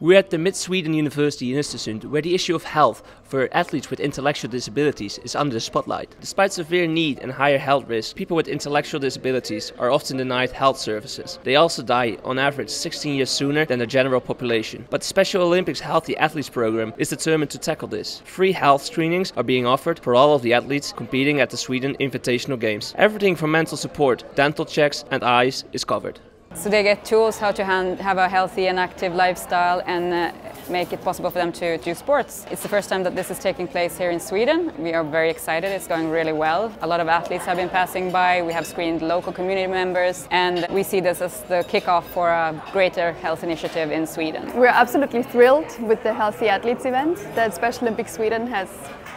We're at the Mid Sweden University in Östersund, where the issue of health for athletes with intellectual disabilities is under the spotlight. Despite severe need and higher health risk, people with intellectual disabilities are often denied health services. They also die, on average, 16 years sooner than the general population. But the Special Olympics Healthy Athletes program is determined to tackle this. Free health screenings are being offered for all of the athletes competing at the Sweden Invitational Games. Everything from mental support, dental checks, and eyes is covered. So they get tools how to have a healthy and active lifestyle and uh, make it possible for them to do sports. It's the first time that this is taking place here in Sweden. We are very excited, it's going really well. A lot of athletes have been passing by, we have screened local community members and we see this as the kickoff for a greater health initiative in Sweden. We're absolutely thrilled with the Healthy Athletes event that Special Olympics Sweden has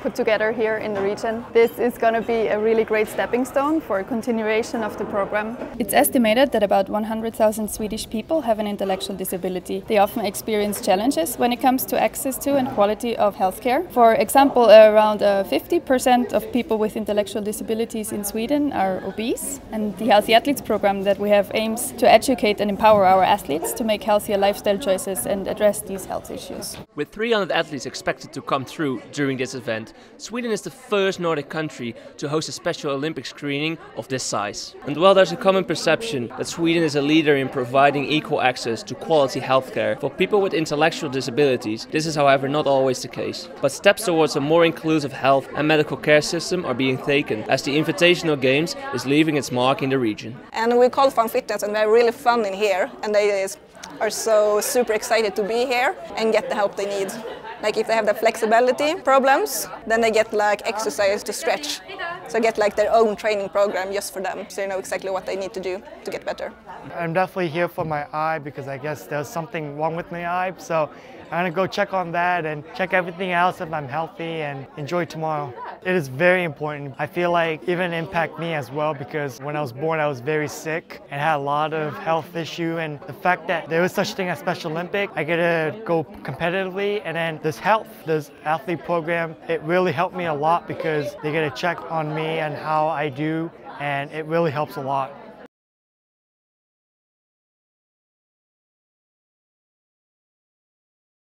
put together here in the region. This is going to be a really great stepping stone for a continuation of the program. It's estimated that about 100,000 Swedish people have an intellectual disability. They often experience challenges when it comes to access to and quality of healthcare. For example, around 50% uh, of people with intellectual disabilities in Sweden are obese and the Healthy Athletes program that we have aims to educate and empower our athletes to make healthier lifestyle choices and address these health issues. With 300 athletes expected to come through during this event, Sweden is the first Nordic country to host a Special Olympic screening of this size. And while there's a common perception that Sweden is a leader in providing equal access to quality healthcare for people with intellectual disabilities, this is however not always the case. But steps towards a more inclusive health and medical care system are being taken as the Invitational Games is leaving its mark in the region. And we call Fun Fitness and they're really fun in here and they are so super excited to be here and get the help they need. Like if they have the flexibility problems, then they get like exercise to stretch. So get like their own training program just for them, so they know exactly what they need to do to get better. I'm definitely here for my eye because I guess there's something wrong with my eye. So I'm gonna go check on that and check everything else if I'm healthy and enjoy tomorrow. It is very important. I feel like even impact me as well because when I was born I was very sick and had a lot of health issue and the fact that there was such thing as Special Olympic, I get to go competitively and then this health, this athlete program, it really helped me a lot because they get to check on me and how I do and it really helps a lot.